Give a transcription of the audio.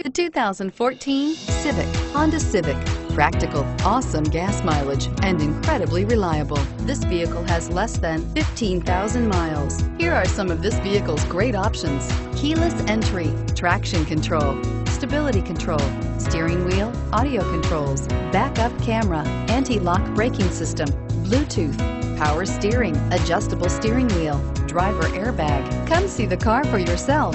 The 2014 Civic, Honda Civic. Practical, awesome gas mileage, and incredibly reliable. This vehicle has less than 15,000 miles. Here are some of this vehicle's great options. Keyless entry, traction control, stability control, steering wheel, audio controls, backup camera, anti-lock braking system, Bluetooth, power steering, adjustable steering wheel, driver airbag. Come see the car for yourself.